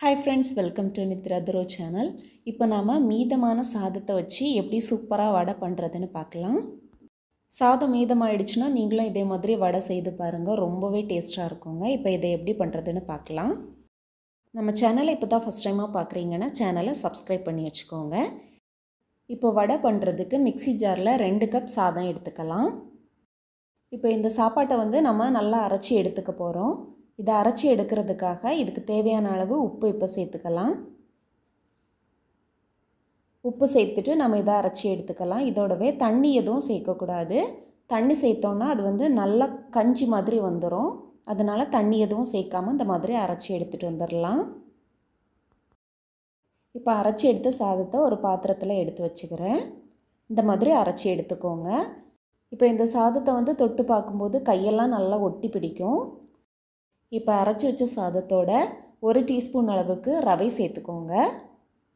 Hi friends welcome to Nithra channel இப்போ நாம் மீதமான சாதத்தை வச்சு எப்படி சூப்பராக வடை பண்ணுறதுன்னு பார்க்கலாம். சாதம் மீதமாயிடுச்சுன்னா நீங்களும் இதே மாதிரி வடை செய்து பாருங்கள் ரொம்பவே டேஸ்ட்டாக இருக்குங்க. இப்போ இதை எப்படி பண்ணுறதுன்னு பார்க்கலாம். நம்ம சேனலை இப்போ தான் ஃபஸ்ட் டைமாக பார்க்குறீங்கன்னா சேனலை சப்ஸ்கிரைப் பண்ணி வச்சுக்கோங்க. இப்போ வடை பண்ணுறதுக்கு மிக்சி ஜாரில் ரெண்டு கப் சாதம் எடுத்துக்கலாம். இப்போ இந்த சாப்பாட்டை வந்து நம்ம நல்லா அரைச்சி எடுத்துக்க போகிறோம் இதை அரைச்சி எடுக்கிறதுக்காக இதுக்கு தேவையான அளவு உப்பு இப்போ சேர்த்துக்கலாம். உப்பு சேர்த்துட்டு நம்ம இதை அரைச்சி எடுத்துக்கலாம். இதோடவே தண்ணி எதுவும் சேர்க்கக்கூடாது. தண்ணி சேர்த்தோன்னா அது வந்து நல்லா கஞ்சி மாதிரி வந்துடும் அதனால் தண்ணி எதுவும் சேர்க்காம இந்த மாதிரி அரைச்சி எடுத்துகிட்டு வந்துடலாம் இப்போ அரைச்சி எடுத்த சாதத்தை ஒரு பாத்திரத்தில் எடுத்து வச்சுக்கிறேன். இந்த மாதிரி அரைச்சி எடுத்துக்கோங்க. இப்போ இந்த சாதத்தை வந்து தொட்டு பார்க்கும்போது கையெல்லாம் நல்லா ஒட்டி பிடிக்கும். இப்போ அரைச்சி வச்ச சாதத்தோட ஒரு டீஸ்பூன் அளவுக்கு ரவை சேர்த்துக்கோங்க.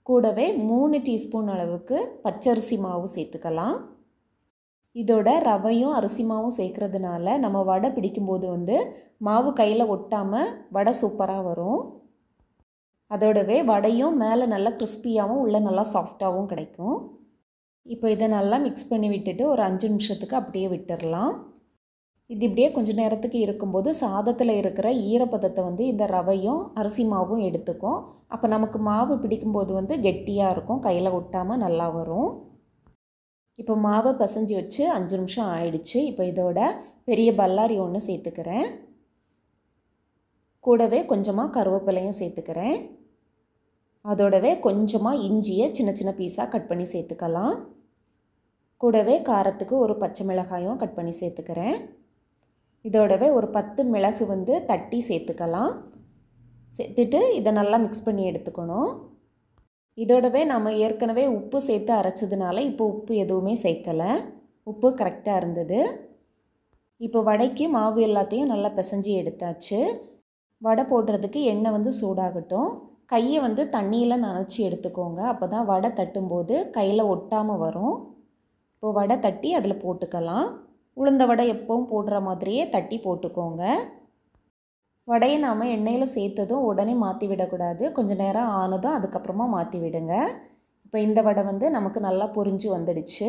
கூடவே மூணு டீஸ்பூன் அளவுக்கு பச்சரிசி மாவு சேர்த்துக்கலாம். இதோட ரவையும் அரிசி மாவும் சேர்க்குறதுனால நம்ம வடை பிடிக்கும்போது வந்து மாவு கையில் ஒட்டாமல் வடை சூப்பராக வரும். அதோடவே வடையும் மேலே நல்லா கிறிஸ்பியாகவும் உள்ளே நல்லா சாஃப்டாகவும் கிடைக்கும். இப்போ இதை நல்லா மிக்ஸ் பண்ணி விட்டுட்டு ஒரு அஞ்சு நிமிஷத்துக்கு அப்படியே விட்டுடலாம் இது இப்படியே கொஞ்சம் நேரத்துக்கு இருக்கும்போது சாதத்தில் இருக்கிற ஈரப்பதத்தை வந்து இந்த ரவையும் அரிசி மாவும் எடுத்துக்கும். அப்போ நமக்கு மாவு பிடிக்கும்போது வந்து கெட்டியாக இருக்கும் கையில் ஒட்டாமல் நல்லா வரும். இப்போ மாவை பசைஞ்சு வச்சு அஞ்சு நிமிஷம் ஆயிடுச்சு. இப்போ இதோட பெரிய பல்லாரி ஒன்று சேர்த்துக்கிறேன். கூடவே கொஞ்சமாக கருவேப்பிலையும் சேர்த்துக்கிறேன். அதோடவே கொஞ்சமாக இஞ்சியை சின்ன சின்ன பீஸாக கட் பண்ணி சேர்த்துக்கலாம். கூடவே காரத்துக்கு ஒரு பச்சை மிளகாயும் கட் பண்ணி சேர்த்துக்கிறேன். இதோடவே ஒரு பத்து மிளகு வந்து தட்டி சேர்த்துக்கலாம். சேர்த்துட்டு இதை நல்லா மிக்ஸ் பண்ணி எடுத்துக்கணும். இதோடவே நம்ம ஏற்கனவே உப்பு சேர்த்து அரைச்சதுனால இப்போ உப்பு எதுவுமே சேர்க்கலை. உப்பு கரெக்டாக இருந்தது. இப்போ வடைக்கு மாவு எல்லாத்தையும் நல்லா பிசைஞ்சு எடுத்தாச்சு. வடை போடுறதுக்கு எண்ணெய் வந்து சூடாகட்டும். கையை வந்து தண்ணியில் நனைச்சி எடுத்துக்கோங்க. அப்போ தான் வடை தட்டும்போது கையில் ஒட்டாமல் வரும். இப்போ வடை தட்டி அதில் போட்டுக்கலாம். உளுந்த வடை எப்பவும் போடுற மாதிரியே தட்டி போட்டுக்கோங்க. வடையை நாம் எண்ணெயில் சேர்த்ததும் உடனே மாற்றி விடக்கூடாது. கொஞ்சம் நேரம் ஆனதும் அதுக்கப்புறமா மாற்றி விடுங்க. இப்போ இந்த வடை வந்து நமக்கு நல்லா பொரிஞ்சு வந்துடுச்சு.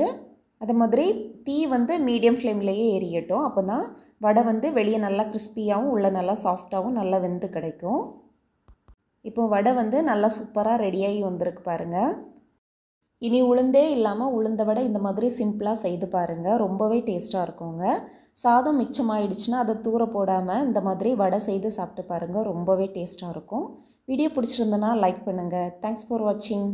அது மாதிரி தீ வந்து மீடியம் ஃப்ளேம்லேயே எரியட்டும். அப்போ தான் வடை வந்து வெளியே நல்லா கிறிஸ்பியாகவும் உள்ளே நல்லா சாஃப்டாகவும் நல்லா வெந்து கிடைக்கும். இப்போ வடை வந்து நல்லா சூப்பராக ரெடியாகி வந்திருக்கு பாருங்கள் இனி உளுந்தே இல்லாமல் உளுந்த வடை இந்த மாதிரி சிம்பிளாக செய்து பாருங்கள் ரொம்பவே டேஸ்ட்டாக இருக்குங்க. சாதம் மிச்சமாயிடுச்சுன்னா அதை தூர போடாமல் இந்த மாதிரி வடை செய்து சாப்பிட்டு பாருங்கள் ரொம்பவே டேஸ்ட்டாக இருக்கும். வீடியோ பிடிச்சிருந்தனா லைக் பண்ணுங்கள் தேங்க்ஸ் ஃபார் வாட்சிங்